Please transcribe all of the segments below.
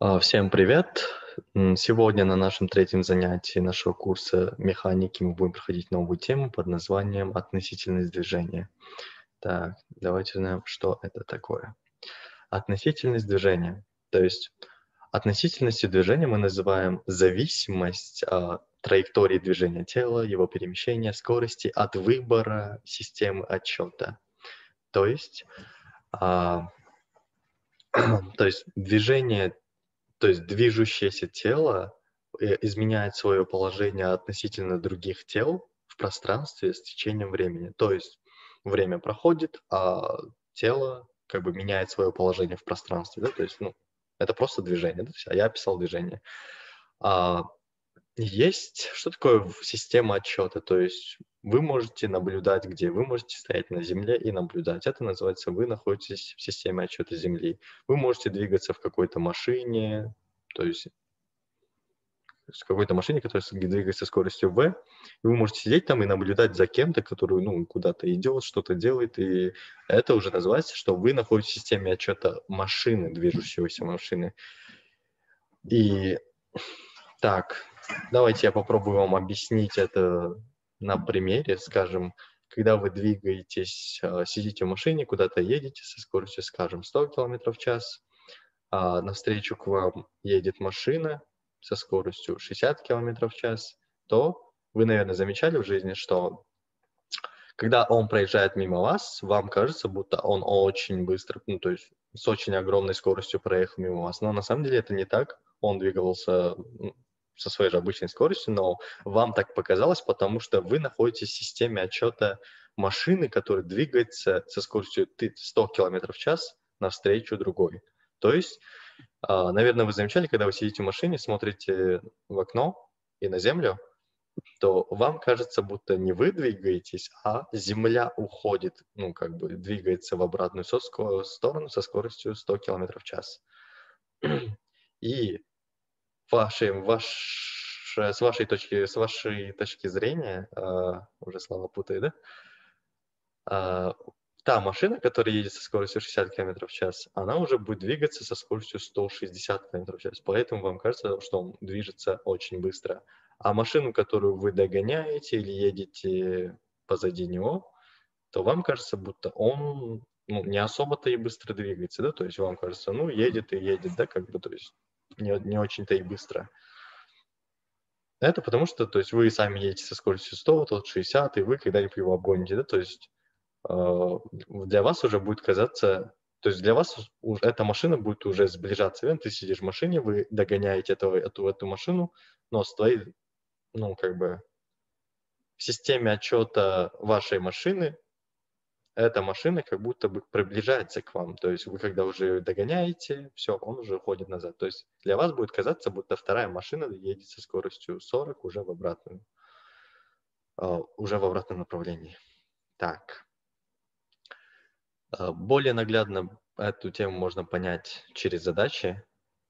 А, Всем привет! Сегодня на нашем третьем занятии нашего курса механики мы будем проходить новую тему под названием относительность движения. Так, давайте узнаем, что это такое. Относительность движения. То есть относительностью движения мы называем зависимость а, траектории движения тела, его перемещения, скорости от выбора системы отчета. То есть, а, то есть движение то есть движущееся тело э, изменяет свое положение относительно других тел в пространстве с течением времени. То есть время проходит, а тело как бы меняет свое положение в пространстве. Да? То есть, ну, это просто движение. Да? А я описал движение. А есть, что такое система отчета? То есть вы можете наблюдать где? Вы можете стоять на Земле и наблюдать. Это называется, вы находитесь в системе отчета Земли. Вы можете двигаться в какой-то машине, то есть в какой-то машине, которая двигается скоростью v, и вы можете сидеть там и наблюдать за кем-то, который ну, куда-то идет, что-то делает, и это уже называется, что вы находитесь в системе отчета машины, движущегося машины. И так, Давайте я попробую вам объяснить это на примере. Скажем, когда вы двигаетесь, а, сидите в машине, куда-то едете со скоростью, скажем, 100 км в час, а навстречу к вам едет машина со скоростью 60 км в час, то вы, наверное, замечали в жизни, что когда он проезжает мимо вас, вам кажется, будто он очень быстро, ну, то есть с очень огромной скоростью проехал мимо вас. Но на самом деле это не так. Он двигался со своей же обычной скоростью, но вам так показалось, потому что вы находитесь в системе отчета машины, которая двигается со скоростью 100 км в час навстречу другой. То есть, а, наверное, вы замечали, когда вы сидите в машине, смотрите в окно и на землю, то вам кажется, будто не вы двигаетесь, а Земля уходит, ну, как бы двигается в обратную сторону со скоростью 100 км в час. И вашей, ваш, с вашей точки, с вашей точки зрения, э, уже слова путаю, да? Э, та машина, которая едет со скоростью 60 км в час, она уже будет двигаться со скоростью 160 км в час. Поэтому вам кажется, что он движется очень быстро. А машину, которую вы догоняете или едете позади него, то вам кажется, будто он ну, не особо-то и быстро двигается, да, то есть вам кажется, ну, едет и едет, да, как бы, то есть не, не очень-то и быстро. Это потому что, то есть вы сами едете со скоростью 100, тот 60, и вы когда-нибудь его обгоните, да, то есть э, для вас уже будет казаться, то есть для вас эта машина будет уже сближаться. Верно? Ты сидишь в машине, вы догоняете этого, эту, эту машину, но с твоей, ну, как бы, в системе отчета вашей машины эта машина как будто бы приближается к вам. То есть вы когда уже догоняете, все, он уже уходит назад. То есть для вас будет казаться, будто вторая машина едет со скоростью 40 уже в обратную, а, уже в обратном направлении. Так. А, более наглядно эту тему можно понять через задачи.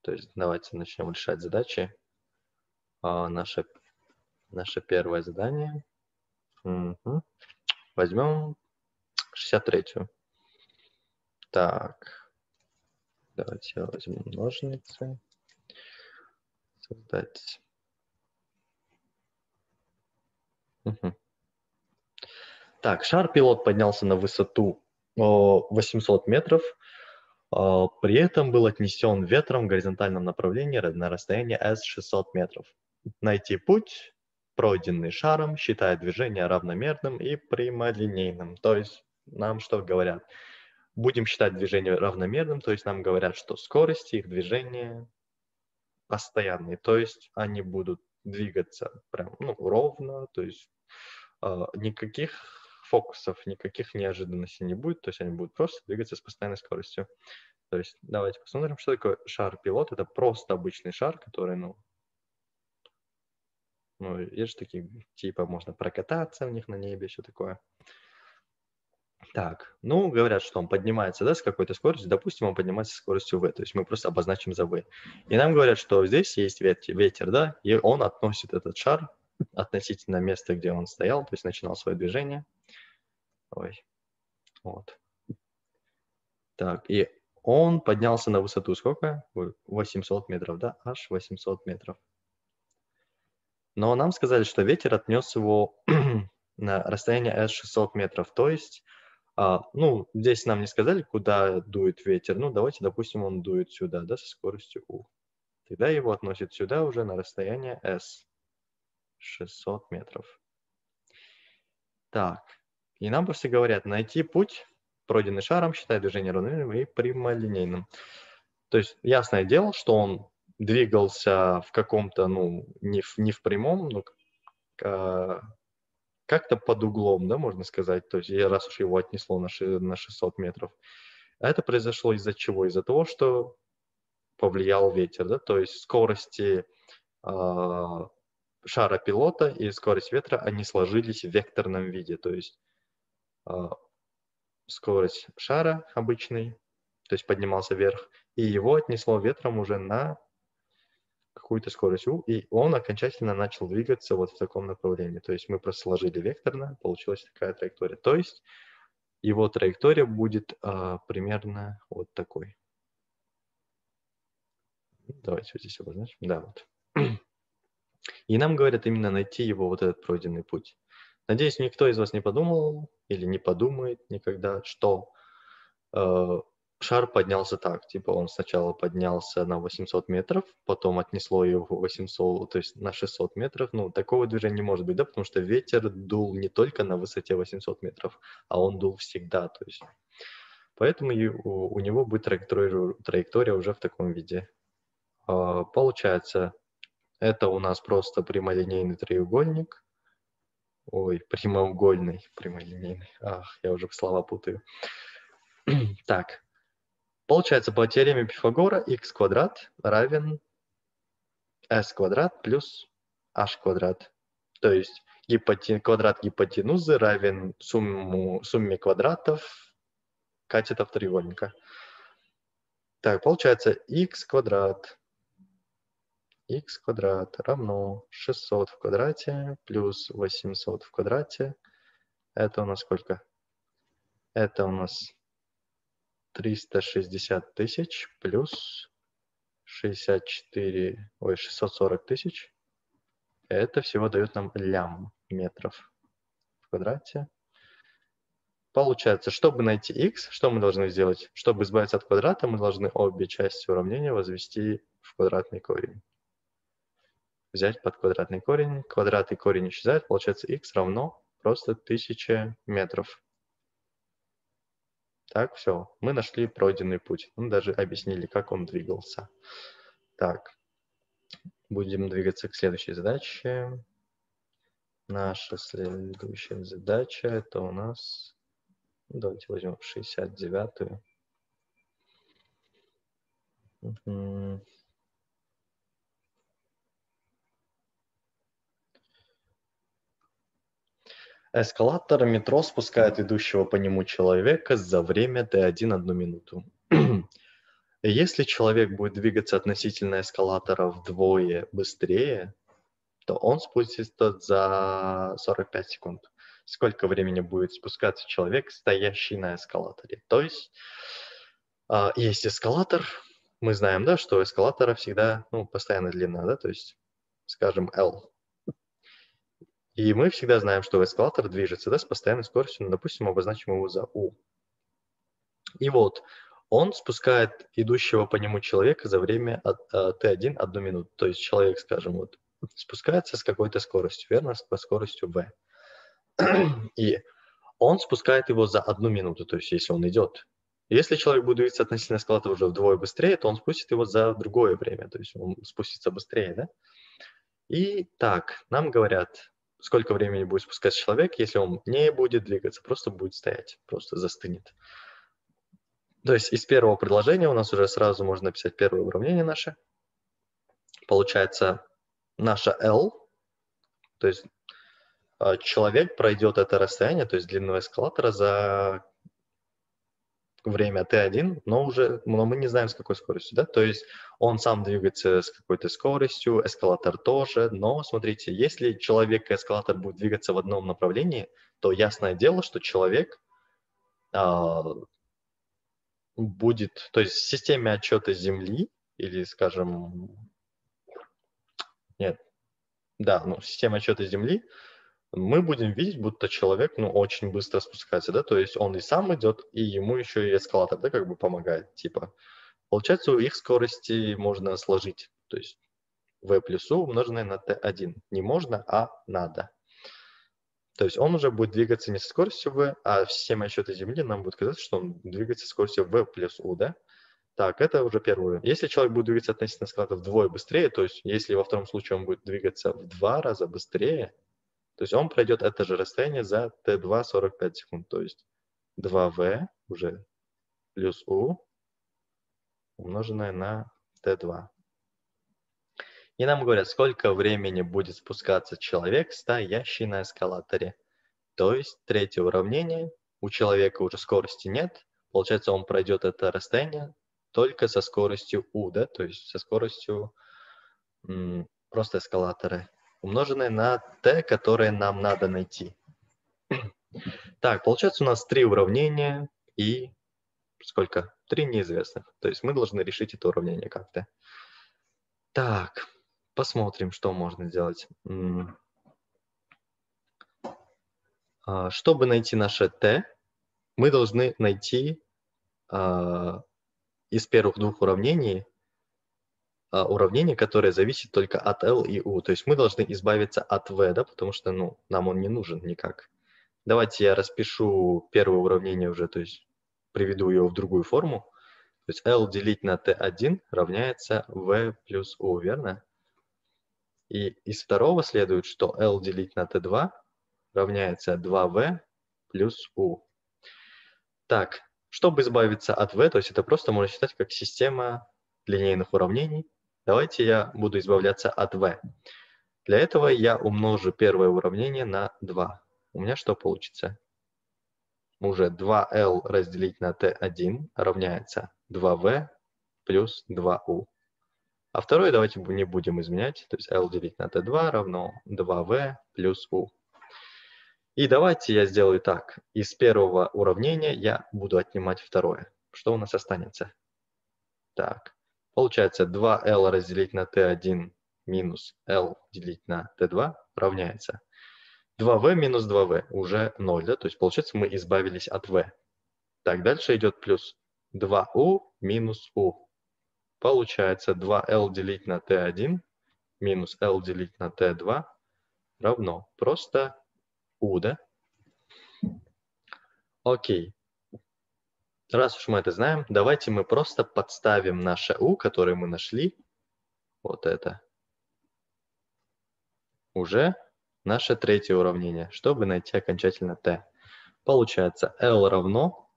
То есть давайте начнем решать задачи. А, наше, наше первое задание. Угу. Возьмем 63-ю. Так. Давайте я возьму ножницы. Создать. Угу. Так, шар-пилот поднялся на высоту 800 метров. При этом был отнесен ветром в горизонтальном направлении на расстояние S600 метров. Найти путь, пройденный шаром, считая движение равномерным и прямолинейным. То есть нам что говорят? Будем считать движение равномерным, то есть нам говорят, что скорости их движения постоянные, то есть они будут двигаться прям ну, ровно, то есть э, никаких фокусов, никаких неожиданностей не будет, то есть они будут просто двигаться с постоянной скоростью. То есть давайте посмотрим, что такое шар-пилот. Это просто обычный шар, который, ну, ну, есть же такие, типа, можно прокататься в них на небе, все такое. Так, ну, говорят, что он поднимается, да, с какой-то скоростью. Допустим, он поднимается с скоростью v, то есть мы просто обозначим за v. И нам говорят, что здесь есть ветер, ветер, да, и он относит этот шар относительно места, где он стоял, то есть начинал свое движение. Ой, вот. Так, и он поднялся на высоту сколько? 800 метров, да? Аж 800 метров. Но нам сказали, что ветер отнес его на расстояние S 600 метров. То есть, а, ну, здесь нам не сказали, куда дует ветер. Ну, давайте, допустим, он дует сюда, да, со скоростью U. Тогда его относят сюда уже на расстояние S 600 метров. Так, и нам просто говорят, найти путь, пройденный шаром, считая движение равномерным и прямолинейным. То есть, ясное дело, что он двигался в каком-то, ну, не в, не в прямом, но как-то под углом, да, можно сказать, то есть раз уж его отнесло на, на 600 метров. А это произошло из-за чего? Из-за того, что повлиял ветер, да, то есть скорости э, шара пилота и скорость ветра, они сложились в векторном виде, то есть э, скорость шара обычный, то есть поднимался вверх, и его отнесло ветром уже на какую-то скорость U, и он окончательно начал двигаться вот в таком направлении. То есть мы просто сложили векторно, получилась такая траектория. То есть его траектория будет а, примерно вот такой. Давайте вот здесь обозначим. Да, вот. И нам говорят именно найти его вот этот пройденный путь. Надеюсь, никто из вас не подумал или не подумает никогда, что э, шар поднялся так, типа он сначала поднялся на 800 метров, потом отнесло его 800, то есть на 600 метров. Ну, такого движения не может быть, да, потому что ветер дул не только на высоте 800 метров, а он дул всегда, то есть. Поэтому у, у него будет траектория, траектория уже в таком виде. А, получается, это у нас просто прямолинейный треугольник. Ой, прямоугольный, прямолинейный. Ах, я уже слова путаю. так, Получается, по теореме Пифагора x квадрат равен s квадрат плюс h квадрат. То есть гипотен... квадрат гипотенузы равен сумму... сумме квадратов катетов треугольника. Так, получается x квадрат x квадрат равно 600 в квадрате плюс 800 в квадрате. Это у нас сколько? Это у нас 360 тысяч плюс 64, ой, 640 тысяч. Это всего дает нам лям метров в квадрате. Получается, чтобы найти x, что мы должны сделать? Чтобы избавиться от квадрата, мы должны обе части уравнения возвести в квадратный корень. Взять под квадратный корень. Квадрат и корень исчезают. Получается, x равно просто 1000 метров. Так, все, мы нашли пройденный путь. Мы даже объяснили, как он двигался. Так, будем двигаться к следующей задаче. Наша следующая задача это у нас, давайте возьмем 69-ю. Угу. Эскалатор метро спускает идущего по нему человека за время Т1 одну минуту. Если человек будет двигаться относительно эскалатора вдвое быстрее, то он спустится за 45 секунд. Сколько времени будет спускаться человек, стоящий на эскалаторе? То есть а, есть эскалатор, мы знаем, да, что эскалатора всегда ну, постоянная длина, да, то есть, скажем, L. И мы всегда знаем, что эскалатор движется да, с постоянной скоростью, ну, допустим, обозначим его за U. И вот он спускает идущего по нему человека за время от, от T1 одну минуту. То есть человек, скажем, вот спускается с какой-то скоростью, верно, по скоростью V. И он спускает его за одну минуту, то есть если он идет. Если человек будет двигаться относительно эскалатора уже вдвое быстрее, то он спустит его за другое время, то есть он спустится быстрее, да? И так, нам говорят, сколько времени будет спускаться человек, если он не будет двигаться, просто будет стоять, просто застынет. То есть из первого предложения у нас уже сразу можно написать первое уравнение наше. Получается наша L, то есть а, человек пройдет это расстояние, то есть длину эскалатора за время t1, но уже но мы не знаем, с какой скоростью. Да? То есть он сам двигается с какой-то скоростью, эскалатор тоже, но смотрите, если человек и эскалатор будут двигаться в одном направлении, то ясное дело, что человек а, будет, то есть в системе отчета Земли или, скажем, нет, да, ну, система отчета Земли, мы будем видеть, будто человек, ну, очень быстро спускается, да, то есть он и сам идет, и ему еще и эскалатор, да, как бы помогает, типа. Получается, у их скорости можно сложить, то есть v плюс u умноженное на t1. Не можно, а надо. То есть он уже будет двигаться не со скоростью v, а в системе отсчета Земли нам будет казаться, что он двигается со скоростью v плюс u, да? Так, это уже уровень. Если человек будет двигаться относительно склада вдвое быстрее, то есть если во втором случае он будет двигаться в два раза быстрее, то есть он пройдет это же расстояние за t2 45 секунд. То есть 2v уже плюс u умноженное на t2. И нам говорят, сколько времени будет спускаться человек, стоящий на эскалаторе. То есть третье уравнение, у человека уже скорости нет, получается он пройдет это расстояние только со скоростью u, да, то есть со скоростью просто эскалатора, умноженное на t, которое нам надо найти. Так, получается у нас три уравнения и сколько? Три неизвестных. То есть мы должны решить это уравнение как-то. Так, посмотрим, что можно сделать. А, чтобы найти наше t, мы должны найти а, из первых двух уравнений уравнение, которое зависит только от L и U. То есть мы должны избавиться от V, да, потому что ну, нам он не нужен никак. Давайте я распишу первое уравнение уже, то есть приведу его в другую форму. То есть L делить на T1 равняется V плюс U, верно? И из второго следует, что L делить на T2 равняется 2V плюс U. Так, чтобы избавиться от v, то есть это просто можно считать как система линейных уравнений. Давайте я буду избавляться от v. Для этого я умножу первое уравнение на 2. У меня что получится? Уже 2L разделить на T1 равняется 2V плюс 2U. А второе давайте не будем изменять. То есть L делить на T2 равно 2V плюс U. И давайте я сделаю так. Из первого уравнения я буду отнимать второе. Что у нас останется? Так, получается 2L разделить на T1 минус L делить на T2 равняется 2V минус 2V уже 0, да? То есть получается мы избавились от V. Так, дальше идет плюс 2U минус U. Получается 2L делить на T1 минус L делить на T2 равно просто U, да? Окей. Раз уж мы это знаем, давайте мы просто подставим наше U, которое мы нашли, вот это, уже наше третье уравнение, чтобы найти окончательно t. Получается L равно,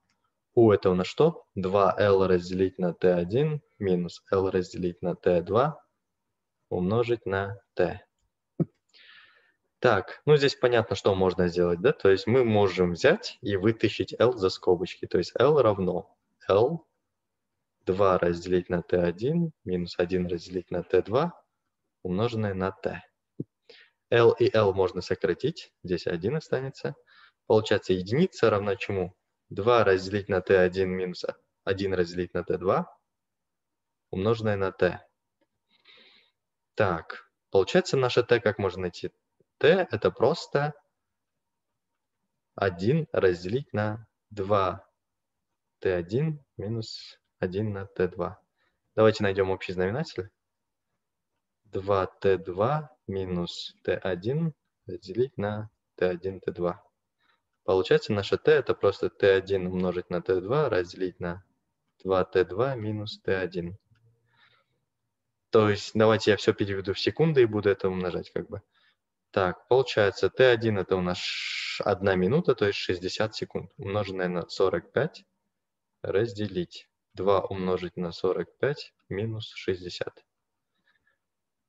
U это у нас что? 2L разделить на t1 минус L разделить на t2 умножить на t. Так, ну здесь понятно, что можно сделать, да? То есть мы можем взять и вытащить L за скобочки. То есть L равно L 2 разделить на T1 минус 1 разделить на T2 умноженное на T. L и L можно сократить, здесь 1 останется. Получается единица равна чему? 2 разделить на T1 минус 1 разделить на T2 умноженное на T. Так, получается наше T как можно найти? T это просто 1 разделить на 2 t1 минус 1 на t2. Давайте найдем общий знаменатель. 2t2 минус t1 разделить на t1, t2. Получается, наше t это просто t1 умножить на t2 разделить на 2t2 минус t1. То есть давайте я все переведу в секунды и буду это умножать как бы. Так, получается, Т1 это у нас 1 минута, то есть 60 секунд, умноженное на 45, разделить. 2 умножить на 45 минус 60.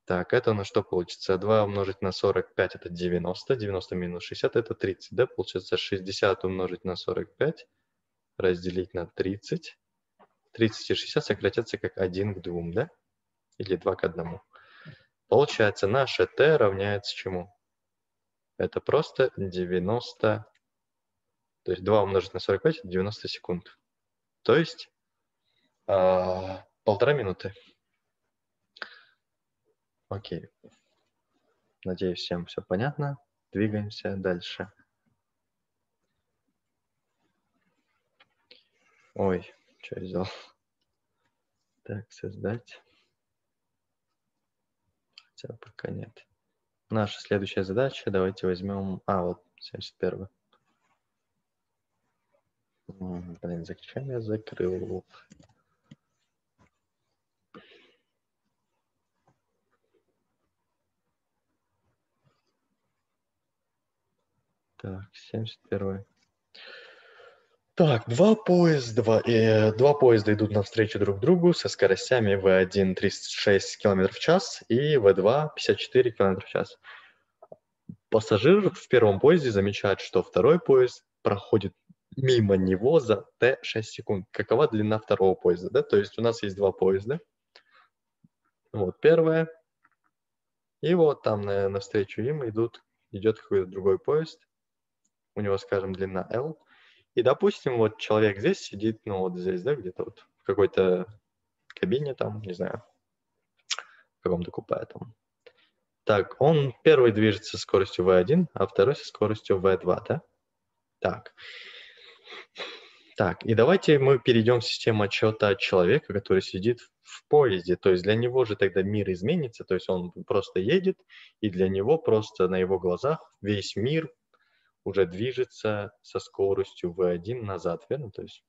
Так, это на что получится? 2 умножить на 45 это 90, 90 минус 60 это 30, да? Получается 60 умножить на 45 разделить на 30. 30 и 60 сократятся как 1 к 2, да? Или 2 к 1. Получается, наше t равняется чему? Это просто 90, то есть 2 умножить на 45 – 90 секунд. То есть А, полтора минуты. Окей. Надеюсь, всем все понятно. Двигаемся дальше. Ой, что я взял? Так, создать. Хотя пока нет. Наша следующая задача. Давайте возьмем... А, вот, 71. Блин, зачем я закрыл? Так, 71. Так, два поезда, э, два поезда идут навстречу друг другу со скоростями V1 36 км в час и V2 54 км в час. Пассажир в первом поезде замечает, что второй поезд проходит мимо него за t6 секунд. Какова длина второго поезда? Да? То есть у нас есть два поезда. Вот первое. И вот там на, навстречу им идут, идет какой-то другой поезд у него, скажем, длина L. И, допустим, вот человек здесь сидит, ну вот здесь, да, где-то вот в какой-то кабине там, не знаю, в каком-то купе там. Так, он первый движется со скоростью V1, а второй со скоростью V2, да? Так. Так, и давайте мы перейдем в систему отчета человека, который сидит в поезде. То есть для него же тогда мир изменится, то есть он просто едет, и для него просто на его глазах весь мир уже движется со скоростью v1 назад, верно? То есть,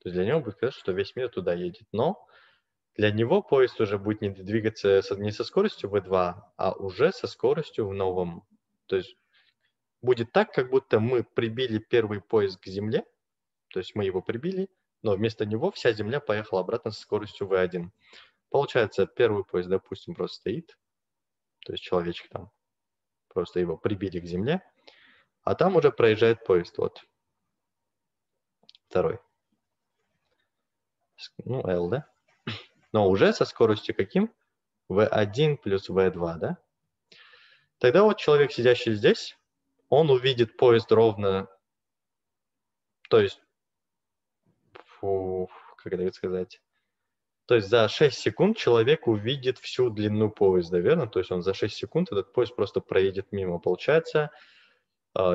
то есть для него будет казаться, что весь мир туда едет. Но для него поезд уже будет не двигаться не со скоростью v2, а уже со скоростью в новом. То есть будет так, как будто мы прибили первый поезд к Земле, то есть мы его прибили, но вместо него вся Земля поехала обратно со скоростью v1. Получается, первый поезд, допустим, просто стоит, то есть человечек там, просто его прибили к Земле, а там уже проезжает поезд, вот. Второй. Ну, L, да? Но уже со скоростью каким? V1 плюс V2, да? Тогда вот человек, сидящий здесь, он увидит поезд ровно, то есть, фу, как это сказать, то есть за 6 секунд человек увидит всю длину поезда, верно? То есть он за 6 секунд этот поезд просто проедет мимо. Получается,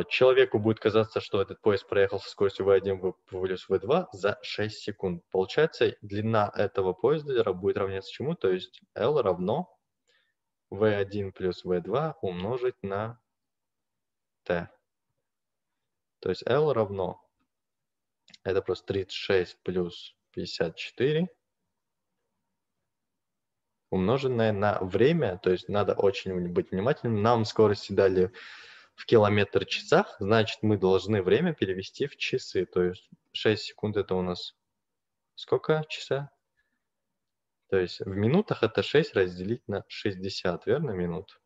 человеку будет казаться, что этот поезд проехал со скоростью V1 плюс V2 за 6 секунд. Получается, длина этого поезда будет равняться чему? То есть L равно V1 плюс V2 умножить на T. То есть L равно, это просто 36 плюс 54, умноженное на время, то есть надо очень быть внимательным. Нам скорости дали в километр часах, значит, мы должны время перевести в часы. То есть 6 секунд это у нас сколько часа? То есть в минутах это 6 разделить на 60, верно, минут?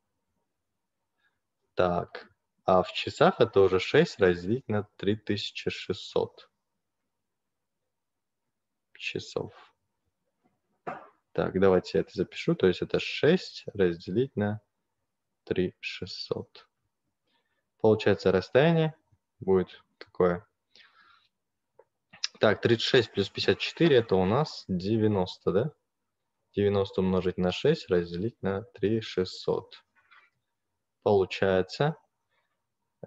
Так, а в часах это уже 6 разделить на 3600 часов. Так, давайте я это запишу. То есть это 6 разделить на 3600. Получается расстояние будет такое. Так, 36 плюс 54 это у нас 90, да? 90 умножить на 6 разделить на 3600. Получается,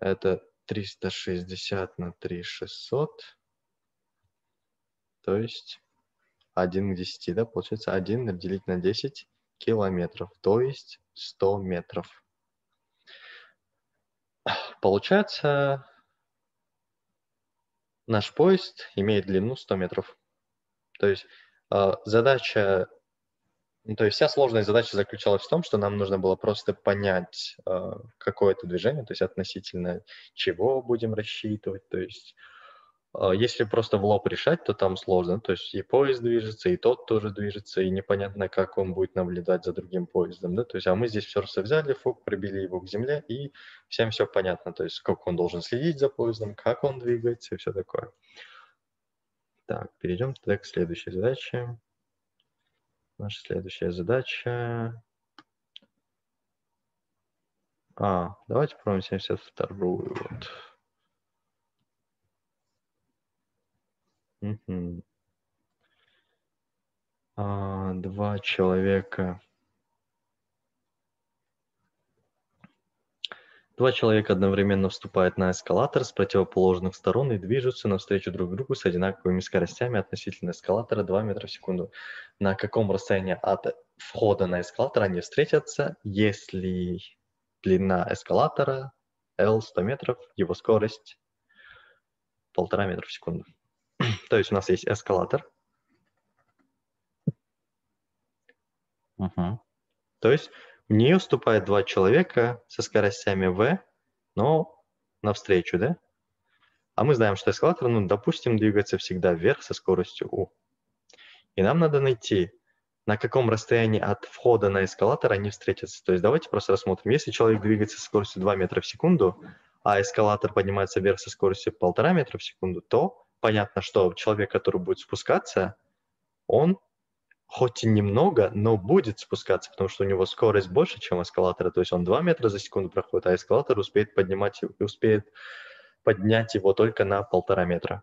это 360 на 3600, то есть 1 к 10, да, получается 1 разделить на 10 километров, то есть 100 метров. Получается, наш поезд имеет длину 100 метров. То есть э, задача, ну, то есть вся сложная задача заключалась в том, что нам нужно было просто понять, э, какое это движение, то есть относительно чего будем рассчитывать, то есть если просто в лоб решать, то там сложно. То есть и поезд движется, и тот тоже движется, и непонятно, как он будет наблюдать за другим поездом. Да? То есть, а мы здесь все просто взяли, фук, прибили его к земле, и всем все понятно. То есть, как он должен следить за поездом, как он двигается и все такое. Так, перейдем тогда к следующей задаче. Наша следующая задача... А, давайте попробуем 72-ю. Вот. Угу. а, два человека. Два человека одновременно вступают на эскалатор с противоположных сторон и движутся навстречу друг другу с одинаковыми скоростями относительно эскалатора 2 метра в секунду. На каком расстоянии от входа на эскалатор они встретятся, если длина эскалатора L 100 метров, его скорость полтора метра в секунду. То есть у нас есть эскалатор. Угу. То есть в нее вступает два человека со скоростями v, но навстречу, да? А мы знаем, что эскалатор, ну, допустим, двигается всегда вверх со скоростью u. И нам надо найти, на каком расстоянии от входа на эскалатор они встретятся. То есть давайте просто рассмотрим. Если человек двигается со скоростью 2 метра в секунду, а эскалатор поднимается вверх со скоростью 1,5 метра в секунду, то понятно, что человек, который будет спускаться, он хоть и немного, но будет спускаться, потому что у него скорость больше, чем эскалатора. То есть он 2 метра за секунду проходит, а эскалатор успеет поднимать успеет поднять его только на полтора метра.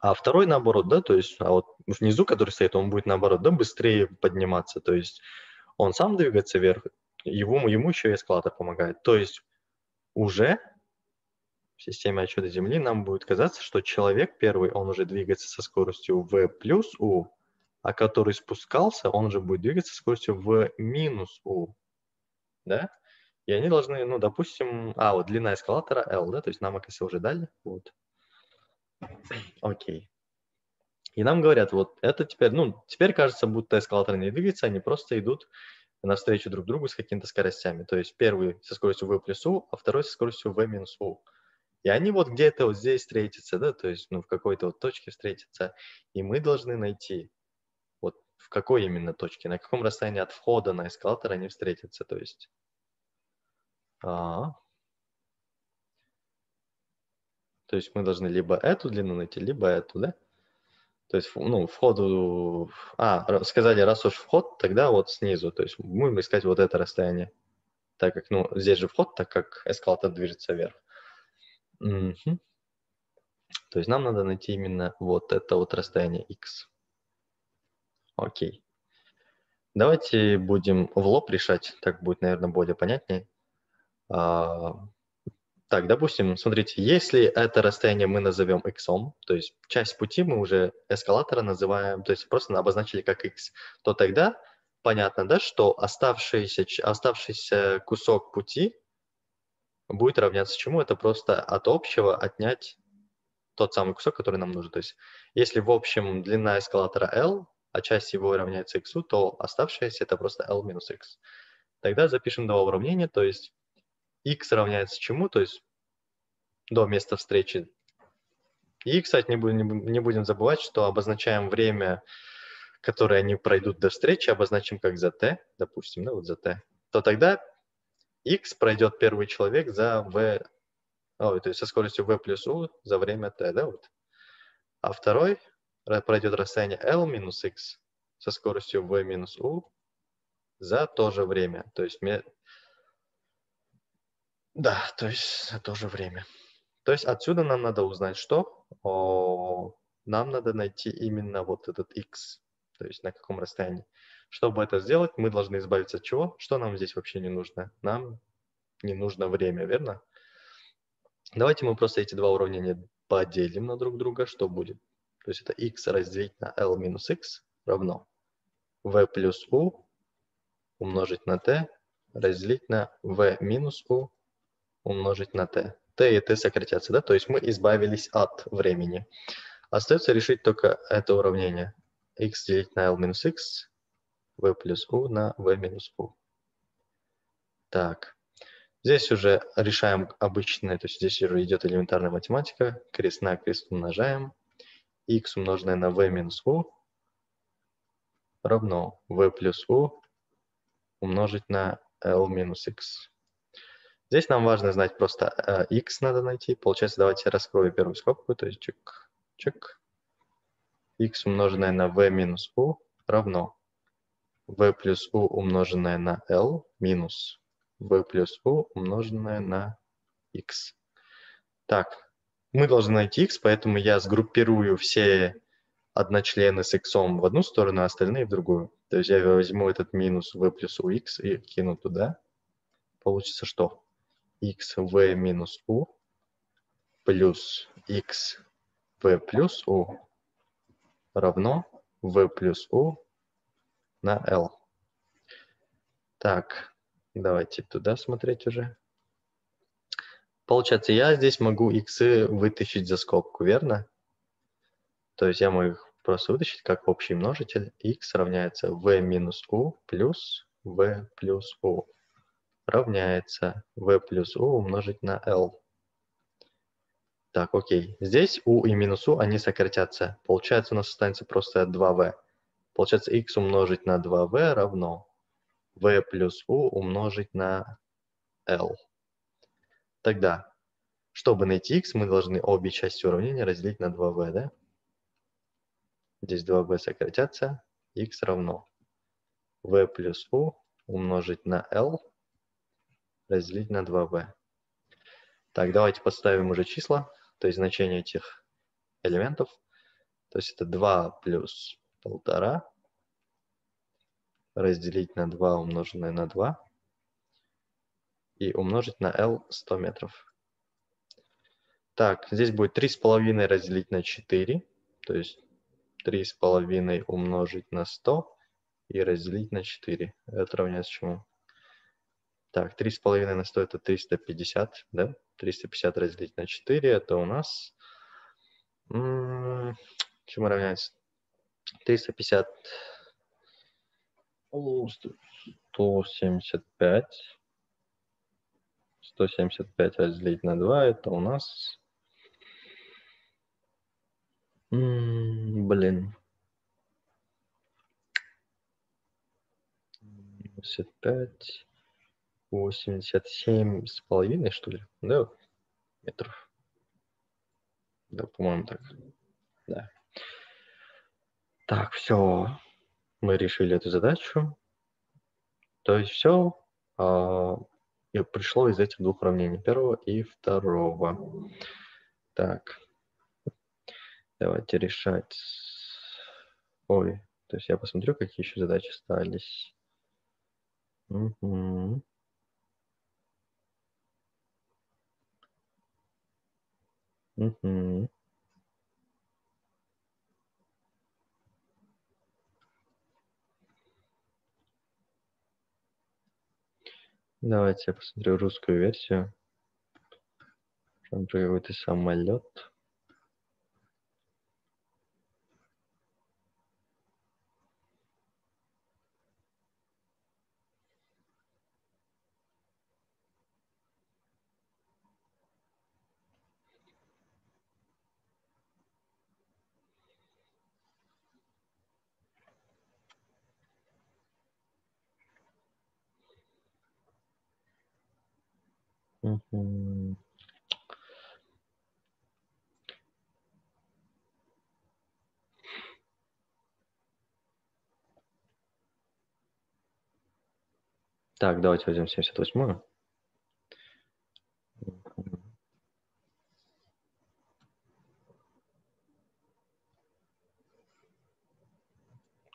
А второй наоборот, да, то есть, а вот внизу, который стоит, он будет наоборот, да, быстрее подниматься. То есть он сам двигается вверх, ему, ему еще и эскалатор помогает. То есть уже в системе отчета Земли нам будет казаться, что человек первый, он уже двигается со скоростью v плюс u, а который спускался, он же будет двигаться скоростью в минус u, да? И они должны, ну, допустим, а, вот длина эскалатора L, да, то есть нам АКС уже дали, вот. Окей. И нам говорят, вот это теперь, ну, теперь кажется, будто эскалатор не двигается, они просто идут навстречу друг другу с какими-то скоростями. То есть первый со скоростью v плюс u, а второй со скоростью v минус u. И они вот где-то вот здесь встретятся, да, то есть ну, в какой-то вот точке встретятся. И мы должны найти, в какой именно точке, на каком расстоянии от входа на эскалатор они встретятся, то есть. А, то есть мы должны либо эту длину найти, либо эту, да? То есть, ну, входу... А, сказали, раз уж вход, тогда вот снизу. То есть мы будем искать вот это расстояние. Так как, ну, здесь же вход, так как эскалатор движется вверх. Угу. То есть нам надо найти именно вот это вот расстояние x. Окей. Давайте будем в лоб решать, так будет, наверное, более понятнее. А, так, допустим, смотрите, если это расстояние мы назовем x, то есть часть пути мы уже эскалатора называем, то есть просто обозначили как x, то тогда понятно, да, что оставшийся, оставшийся кусок пути будет равняться чему? Это просто от общего отнять тот самый кусок, который нам нужен. То есть если в общем длина эскалатора L, а часть его равняется x, то оставшееся это просто L минус x. Тогда запишем два уравнения, то есть x равняется чему, то есть до места встречи. И, кстати, не будем, не будем забывать, что обозначаем время, которое они пройдут до встречи, обозначим как за t, допустим, да, вот за t, то тогда x пройдет первый человек за v, о, то есть со скоростью v плюс u за время t, да, вот. А второй пройдет расстояние L минус x со скоростью v минус u за то же время. То есть, да, то есть за то же время. То есть отсюда нам надо узнать, что О, нам надо найти именно вот этот x, то есть на каком расстоянии. Чтобы это сделать, мы должны избавиться от чего? Что нам здесь вообще не нужно? Нам не нужно время, верно? Давайте мы просто эти два уравнения поделим на друг друга, что будет. То есть это x разделить на L минус x равно v плюс u умножить на t разделить на v минус u умножить на t. t и t сократятся, да? То есть мы избавились от времени. Остается решить только это уравнение. x делить на L минус x, v плюс u на v минус u. Так, здесь уже решаем обычное, то есть здесь уже идет элементарная математика. Крест на крест умножаем x умноженное на v минус u равно v плюс u умножить на l минус x. Здесь нам важно знать просто uh, x надо найти. Получается, давайте я раскрою первую скобку, то есть чек, чек. x умноженное на v минус u равно v плюс u умноженное на l минус v плюс u умноженное на x. Так, мы должны найти x, поэтому я сгруппирую все одночлены с x в одну сторону, а остальные в другую. То есть я возьму этот минус v плюс ux и кину туда. Получится что? x v минус u плюс x v плюс u равно v плюс u на l. Так, давайте туда смотреть уже. Получается, я здесь могу x вытащить за скобку, верно? То есть я могу их просто вытащить как общий множитель. x равняется v минус u плюс v плюс u равняется v плюс u умножить на l. Так, окей. Здесь u и минус u, они сократятся. Получается, у нас останется просто 2v. Получается, x умножить на 2v равно v плюс u умножить на l. Тогда, чтобы найти x, мы должны обе части уравнения разделить на 2v, да? Здесь 2b сократятся, x равно v плюс u умножить на l разделить на 2b. Так, давайте подставим уже числа, то есть значение этих элементов. То есть это 2 плюс 1,5 разделить на 2 умноженное на 2 и умножить на L 100 метров. Так, здесь будет 3,5 разделить на 4, то есть 3,5 умножить на 100 и разделить на 4. Это равняется чему? Так, 3,5 на 100 это 350, да? 350 разделить на 4 это у нас... Чему равняется? 350... 175. 175 разделить на 2 это у нас блин. 85, 87 с половиной, что ли? Да, метров. Да, по-моему, так. Да. Так, все. Мы решили эту задачу. То есть все а, и пришло из этих двух уравнений, первого и второго. Так. Давайте решать. Ой, то есть я посмотрю, какие еще задачи остались. Угу. Угу. Давайте я посмотрю русскую версию. Там какой-то самолет. Мгм. Так, давайте возьмем 78-ю.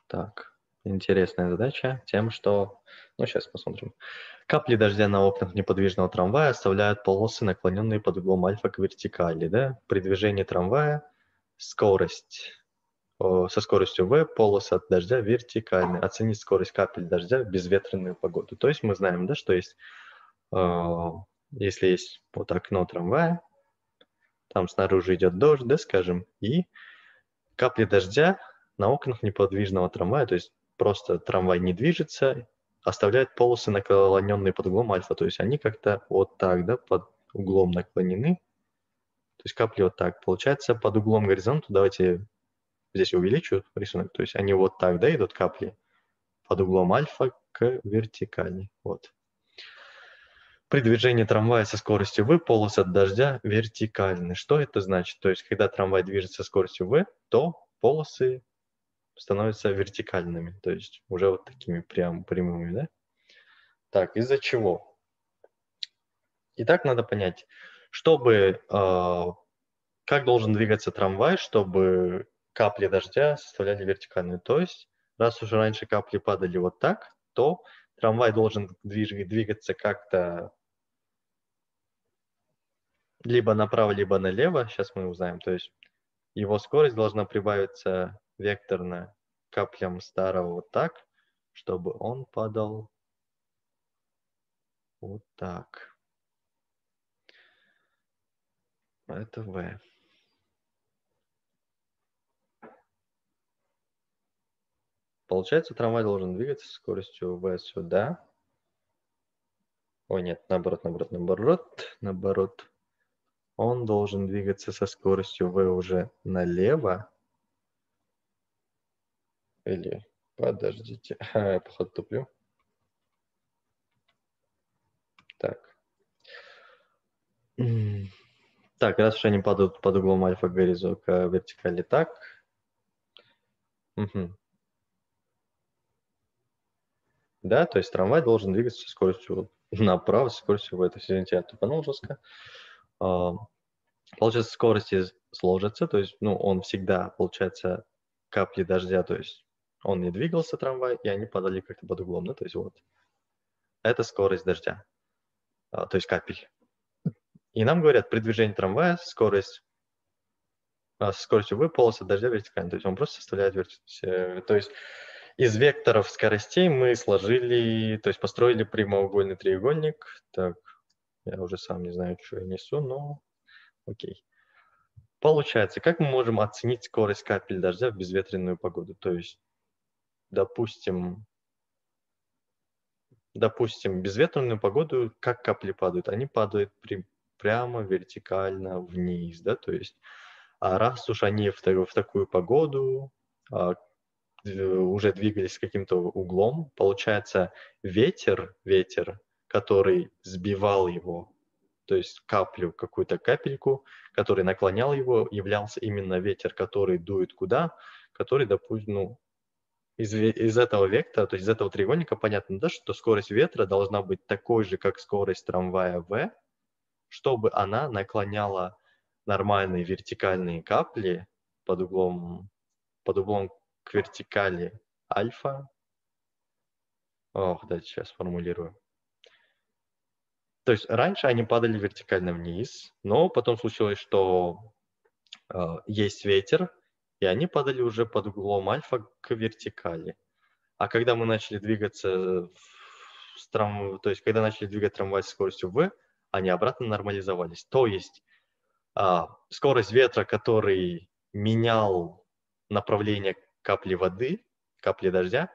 Так, интересная задача тем, что... Ну, сейчас посмотрим. Капли дождя на окнах неподвижного трамвая оставляют полосы, наклоненные под углом альфа к вертикали. Да? При движении трамвая скорость со скоростью v полосы от дождя вертикальны. Оценить скорость капель дождя в безветренную погоду. То есть мы знаем, да, что есть, э, если есть вот окно трамвая, там снаружи идет дождь, да, скажем, и капли дождя на окнах неподвижного трамвая, то есть просто трамвай не движется, оставляет полосы, наклоненные под углом альфа. То есть они как-то вот так, да, под углом наклонены. То есть капли вот так. Получается, под углом горизонта, давайте здесь увеличу рисунок. То есть они вот так, да, идут капли под углом альфа к вертикали. Вот. При движении трамвая со скоростью v полосы от дождя вертикальны. Что это значит? То есть, когда трамвай движется со скоростью v, то полосы становятся вертикальными, то есть уже вот такими прям прямыми, да? Так, из-за чего? Итак, надо понять, чтобы, э, как должен двигаться трамвай, чтобы капли дождя составляли вертикальную. То есть, раз уже раньше капли падали вот так, то трамвай должен двигаться как-то либо направо, либо налево. Сейчас мы узнаем. То есть его скорость должна прибавиться векторно каплям старого вот так, чтобы он падал вот так. Это V. Получается, трамвай должен двигаться скоростью v сюда. Ой, нет, наоборот, наоборот, наоборот, наоборот. Он должен двигаться со скоростью v уже налево. Или, подождите, я походу туплю. Так. Так, раз уж они падают под углом альфа к горизонту, к вертикали так. Угу. Да, то есть трамвай должен двигаться со скоростью направо, со скоростью в это. Извините, я тупанул жестко. А, получается, скорости сложатся, то есть, ну, он всегда, получается, капли дождя, то есть он не двигался, трамвай, и они падали как-то под углом, да, то есть вот. Это скорость дождя, а, то есть капель. И нам говорят, при движении трамвая скорость а, со скоростью v полоса дождя вертикальная, то есть он просто составляет вертикальность. То есть из векторов скоростей мы сложили, то есть построили прямоугольный треугольник. Так, я уже сам не знаю, что я несу, но окей. Получается, как мы можем оценить скорость капель дождя в безветренную погоду? То есть, допустим, допустим, безветренную погоду, как капли падают? Они падают при, прямо вертикально вниз, да, то есть, а раз уж они в, в такую погоду, а, уже двигались каким-то углом, получается ветер, ветер, который сбивал его, то есть каплю, какую-то капельку, который наклонял его, являлся именно ветер, который дует куда, который, допустим, ну, из, из этого вектора, то есть из этого треугольника понятно, да, что скорость ветра должна быть такой же, как скорость трамвая v, чтобы она наклоняла нормальные вертикальные капли под углом, под углом к вертикали альфа. Ох, давайте сейчас формулирую. То есть раньше они падали вертикально вниз, но потом случилось, что э, есть ветер, и они падали уже под углом альфа к вертикали. А когда мы начали двигаться в трам... то есть когда начали двигать трамвай с скоростью v, они обратно нормализовались. То есть э, скорость ветра, который менял направление капли воды, капли дождя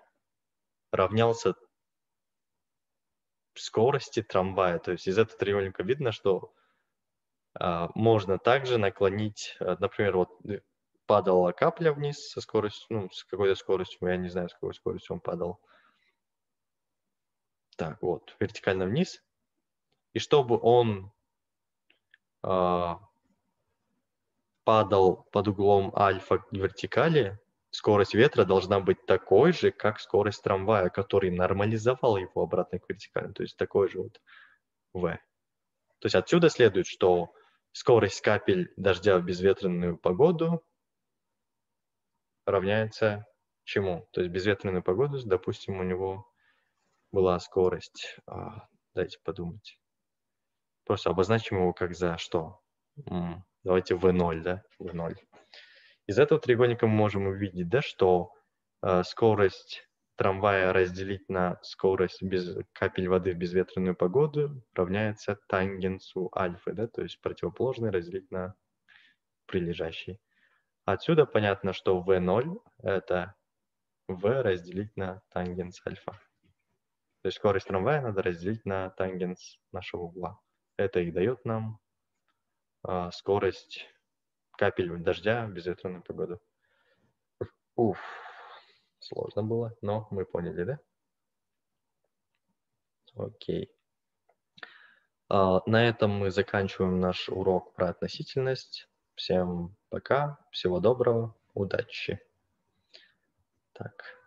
равнялся скорости трамвая. То есть из этого треугольника видно, что а, можно также наклонить, а, например, вот падала капля вниз со скоростью, ну, с какой-то скоростью, я не знаю, с какой скоростью он падал. Так, вот, вертикально вниз. И чтобы он а, падал под углом альфа вертикали, скорость ветра должна быть такой же, как скорость трамвая, который нормализовал его обратно к вертикали, то есть такой же вот v. То есть отсюда следует, что скорость капель дождя в безветренную погоду равняется чему? То есть безветренную погоду, допустим, у него была скорость, а, дайте подумать. Просто обозначим его как за что? Давайте v0, да? v0. Из этого треугольника мы можем увидеть, да, что э, скорость трамвая разделить на скорость без капель воды в безветренную погоду равняется тангенсу альфы, да, то есть противоположный разделить на прилежащий. Отсюда понятно, что v0 это v разделить на тангенс альфа. То есть скорость трамвая надо разделить на тангенс нашего угла. Это и дает нам а, скорость капель дождя в безветренную погоду. Уф, сложно было, но мы поняли, да? Окей. А, на этом мы заканчиваем наш урок про относительность. Всем пока, всего доброго, удачи. Так.